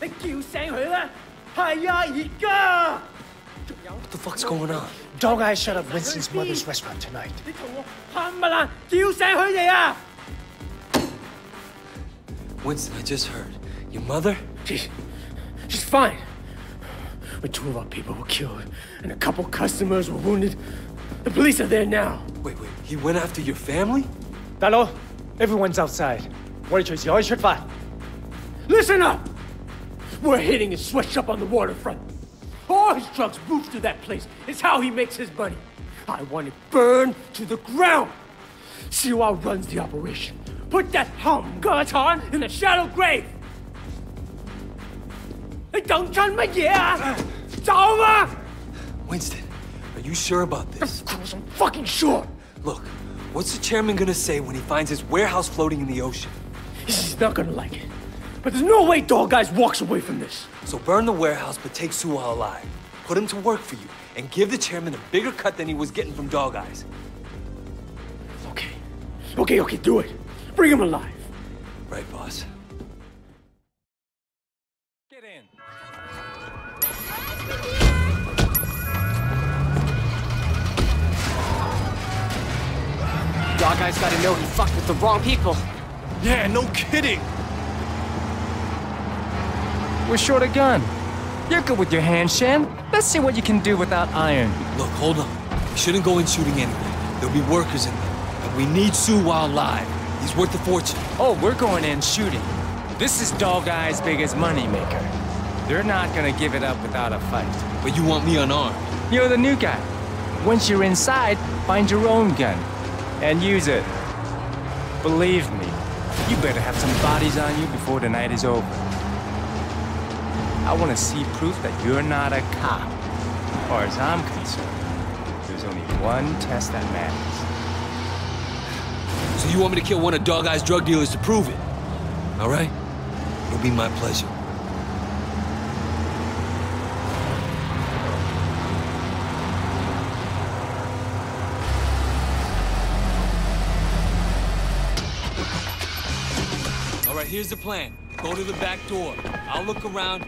你叫醒佢啦！系啊，而家。 What the fuck's going on? Dog Eyes shut up Winston's mother's restaurant tonight. 你同我冚唪唥叫醒佢哋啊！ Winston, I just heard. Your mother? She's, she's fine. But two of our people were killed, and a couple customers were wounded. The police are there now. Wait, wait. He went after your family? 大佬，everyone's outside。我哋随时可以出发。 Listen up! We're hitting his sweatshop on the waterfront. All his drugs move to that place. It's how he makes his money. I want it burned to the ground. Siwa runs the operation. Put that hum Gatan in a shallow grave. Winston, are you sure about this? Of course, I'm fucking sure. Look, what's the chairman gonna say when he finds his warehouse floating in the ocean? He's not gonna like it. But there's no way Dog Eyes walks away from this. So burn the warehouse, but take Suwa alive. Put him to work for you, and give the chairman a bigger cut than he was getting from Dog Eyes. Okay. Okay, okay, do it. Bring him alive. Right, boss. Get in. Dog Eyes gotta know he fucked with the wrong people. Yeah, no kidding. We're short a gun. You're good with your hands, Shen. Let's see what you can do without iron. Look, hold on. We shouldn't go in shooting anyway. There'll be workers in there. But we need Suwa alive. He's worth a fortune. Oh, we're going in shooting. This is Dog Eye's biggest moneymaker. They're not gonna give it up without a fight. But you want me unarmed. You're the new guy. Once you're inside, find your own gun. And use it. Believe me, you better have some bodies on you before the night is over. I want to see proof that you're not a cop. As far as I'm concerned, there's only one test that matters. So you want me to kill one of Dog Eye's drug dealers to prove it? All right? It'll be my pleasure. All right, here's the plan. Go to the back door. I'll look around.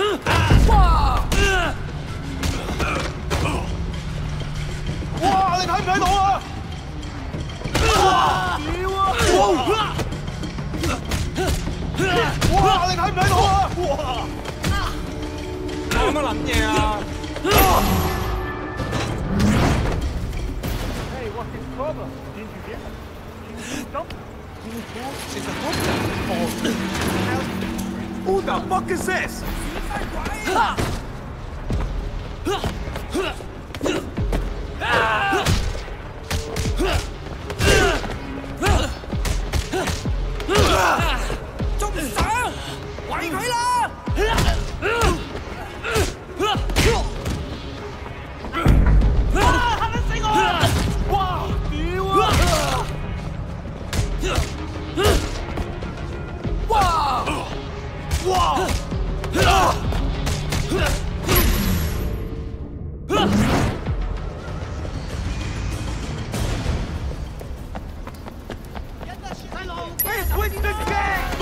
哇！你睇唔睇到啊？哇！屌啊！哇！你睇唔睇到啊？哇！講乜撚嘢啊？Who the fuck is this? Trung Sở! Quậy thủy lên! It's Winston Gang!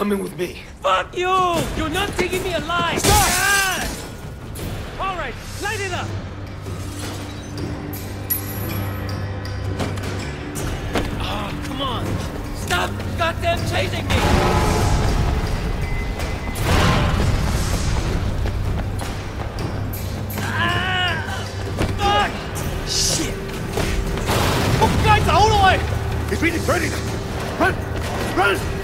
coming with me. Fuck you! You're not taking me alive! Stop! Ah! All right, light it up! Oh, come on! Stop goddamn chasing me! It's really burning! Run! Run!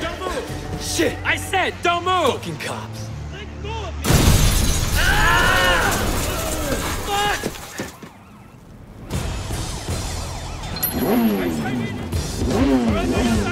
Don't move! Shit! I said, don't move! Fucking cops. Oh, my God.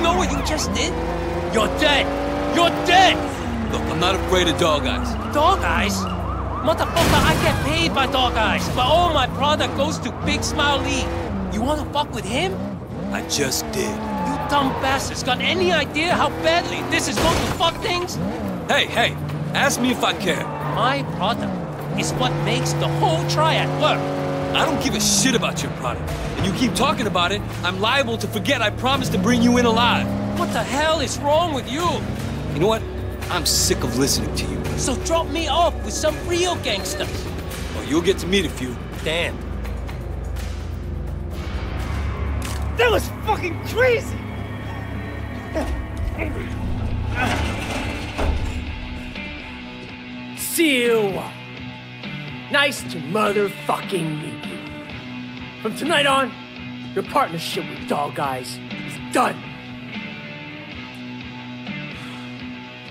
know what you just did? You're dead! You're dead! Look, I'm not afraid of dog eyes. Dog eyes? Motherfucker, I get paid by dog eyes, but all my product goes to Big Smile Lee. You wanna fuck with him? I just did. You dumb bastards got any idea how badly this is going to fuck things? Hey, hey, ask me if I care. My product is what makes the whole triad work. I don't give a shit about your product. And you keep talking about it, I'm liable to forget I promised to bring you in alive. What the hell is wrong with you? You know what? I'm sick of listening to you. So drop me off with some real gangsters. Or you'll get to meet a few. Damn. That was fucking crazy! Seal. Nice to motherfucking meet you. From tonight on, your partnership with Dog Eyes is done.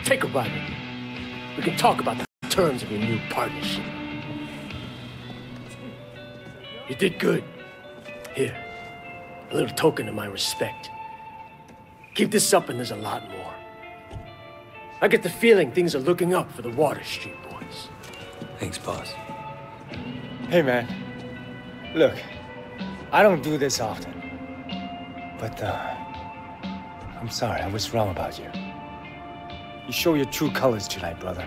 Take a ride with me. We can talk about the terms of your new partnership. You did good. Here, a little token of my respect. Keep this up and there's a lot more. I get the feeling things are looking up for the Water Street boys. Thanks, boss. Hey, man. Look, I don't do this often. But, uh, I'm sorry, I was wrong about you. You show your true colors tonight, brother.